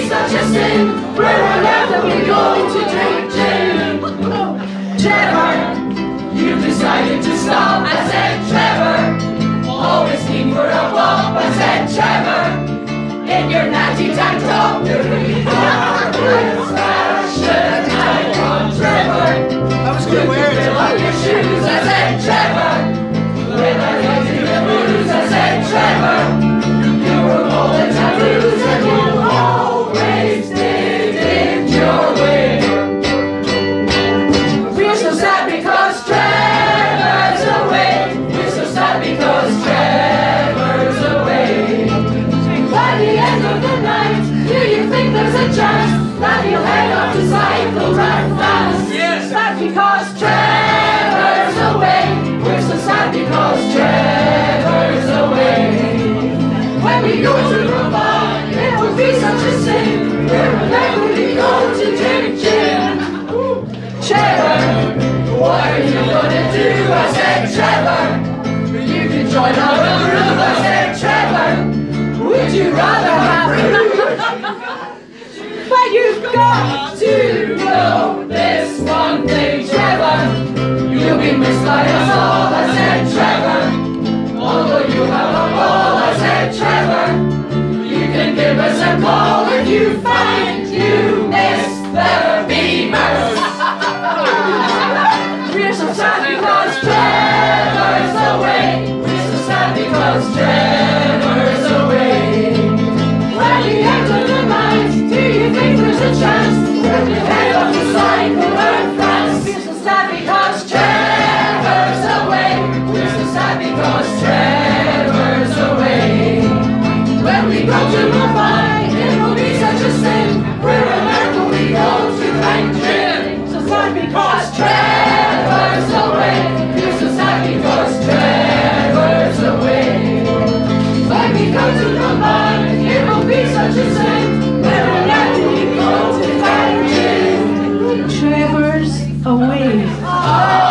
be such a sin? Where on earth are we going to drink gin? Trevor, you decided to stop. I said, Trevor, always keen for a walk. I said, Trevor, in your natty tank top, you're really far. It's fashion. That he'll head off to cycle right fast? Yes. Sad because Trevor's away. We're so sad because Trevor's away. When we go to the bar, it would be such a sin. We're never we go to drink gin. Trevor, what are you gonna do? I said, Trevor, you can join our group. I said, Trevor, would you rather have to know this one thing, Trevor. You'll be missed by us all. rivers away.